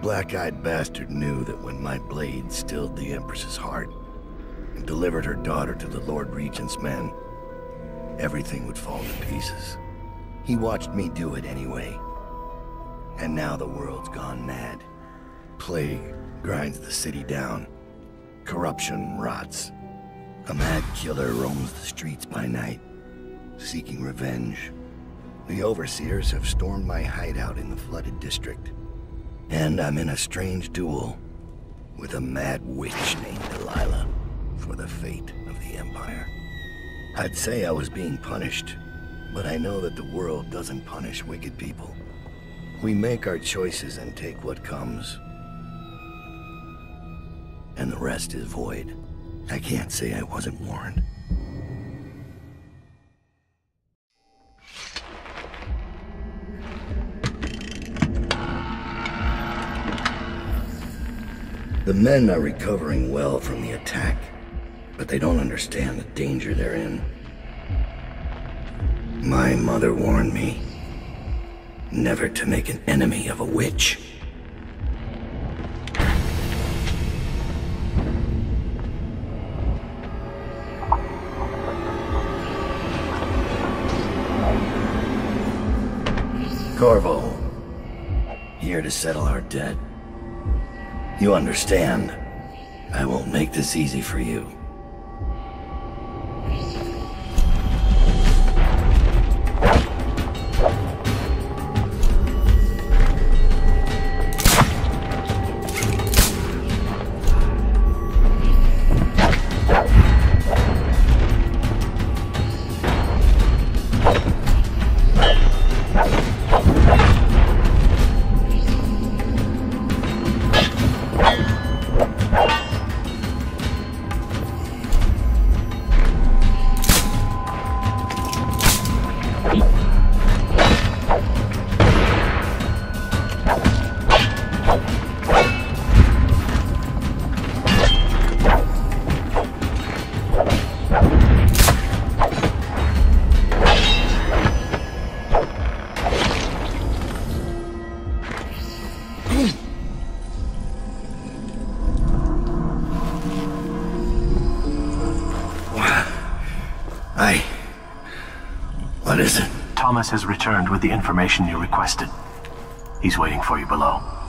black-eyed bastard knew that when my blade stilled the Empress's heart and delivered her daughter to the Lord Regent's men, everything would fall to pieces. He watched me do it anyway. And now the world's gone mad. Plague grinds the city down. Corruption rots. A mad killer roams the streets by night, seeking revenge. The Overseers have stormed my hideout in the flooded district. And I'm in a strange duel with a mad witch named Delilah for the fate of the Empire. I'd say I was being punished, but I know that the world doesn't punish wicked people. We make our choices and take what comes. And the rest is void. I can't say I wasn't warned. The men are recovering well from the attack, but they don't understand the danger they're in. My mother warned me never to make an enemy of a witch. Corvo, here to settle our debt. You understand, I won't make this easy for you. Thomas has returned with the information you requested. He's waiting for you below.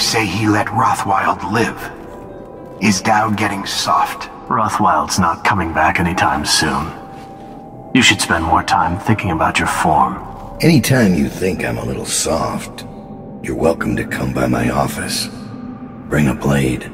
Say he let Rothwild live. Is Daud getting soft? Rothwild's not coming back anytime soon. You should spend more time thinking about your form. Anytime you think I'm a little soft, you're welcome to come by my office. Bring a blade.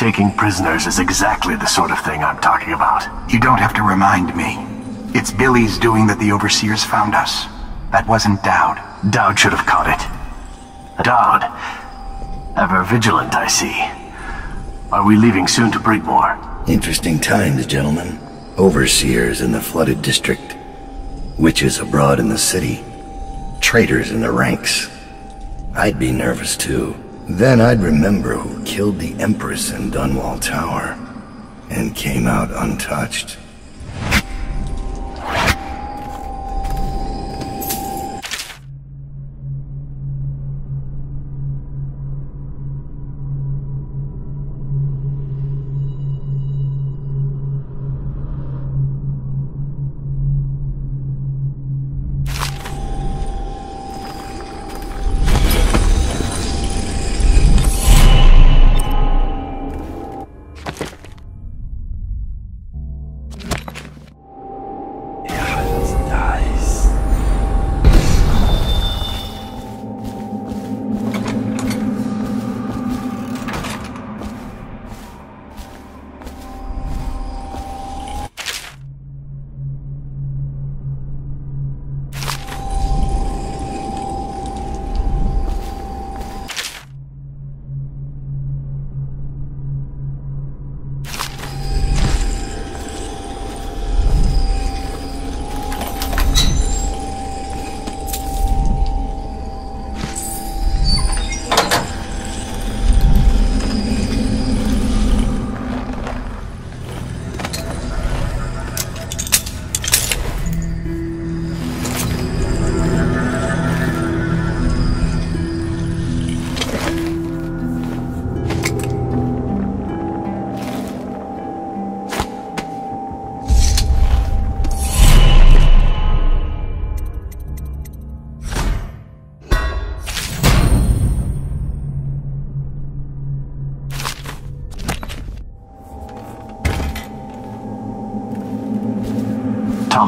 Taking prisoners is exactly the sort of thing I'm talking about. You don't have to remind me. It's Billie's doing that the Overseers found us. That wasn't Daud. Daud should have caught it. Daud. Ever vigilant, I see. Are we leaving soon to Brigmore? Interesting times, gentlemen. Overseers in the flooded district. Witches abroad in the city. Traitors in the ranks. I'd be nervous too. Then I'd remember who killed the Empress in Dunwall Tower. And came out untouched.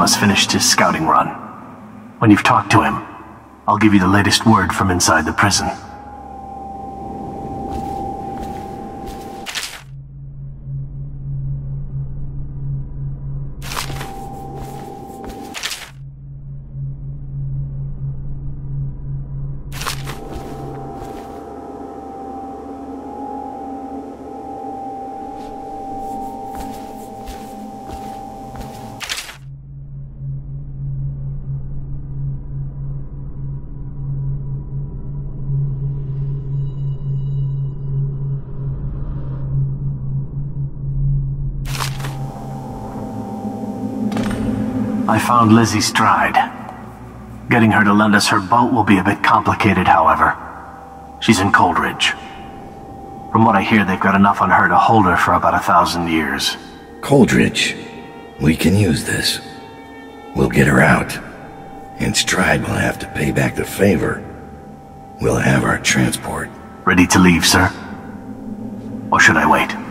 Thomas finished his scouting run. When you've talked to him, I'll give you the latest word from inside the prison. I found Lizzie Stride. Getting her to lend us her boat will be a bit complicated, however. She's in Coldridge. From what I hear, they've got enough on her to hold her for about a thousand years. Coldridge. We can use this. We'll get her out. And Stride will have to pay back the favor. We'll have our transport. Ready to leave, sir? Or should I wait?